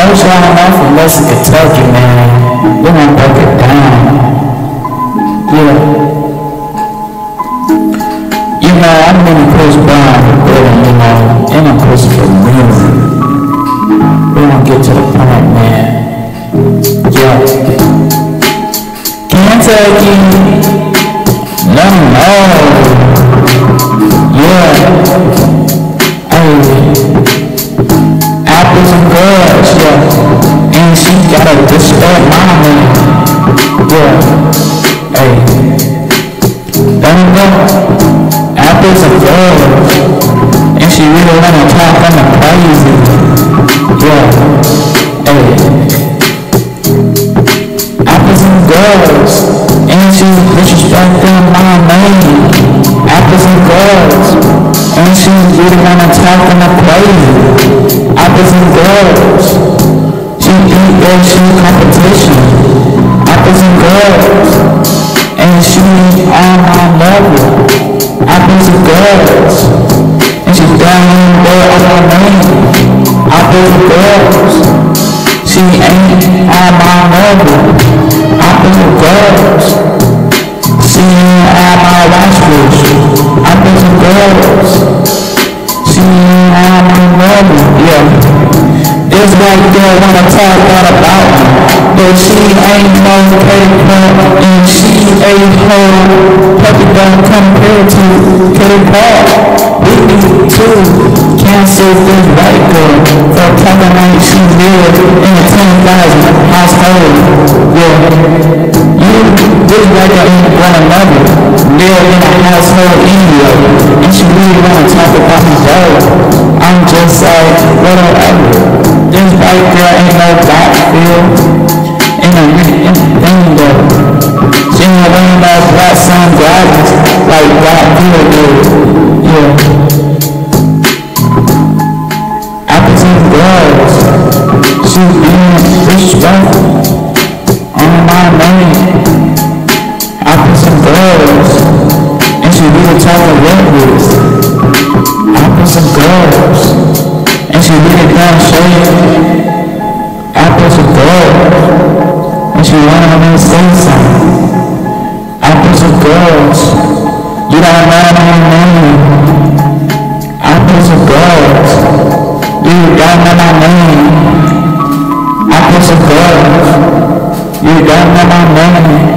No showing off unless it's Kentucky, man. They won't break it down. Yeah. You know, I'm really Chris Brown, but you know, and I'm Christopher Miller. We don't get to the point, man. Yeah. Kentucky. And yeah. And she got a disrespect mama, yeah. Hey, don't go. Apples and girls, and she really wanna talk on the crazy, yeah. Hey, apples and girls, and she disrespecting my name. Apples and girls, and she really wanna talk on the crazy girls. She beat their shoe competition. Apples and girls. And she on my level. Apples and girls. And she down there on my name. Apples and girls. She ain't on my level. Apples and girls. She ain't on my watch list. Apples and girls. She This right there wanna talk that about me. But she ain't no paper and she ain't no puppy don't compare to. We need to cancel this white girl for talking like she live in a 10,000 household. Yeah. You, white girl ain't one another. Live in a household anyway. And she really wanna talk about me though. I'm just like. Girl ain't no black feel. And a in thing though. She ain't wearing no black sunglasses like black people do. Yeah. Apples and girls. She being disrespectful on words. Did I not name Apples of God. You don't my name. Apples of God. You don't my name.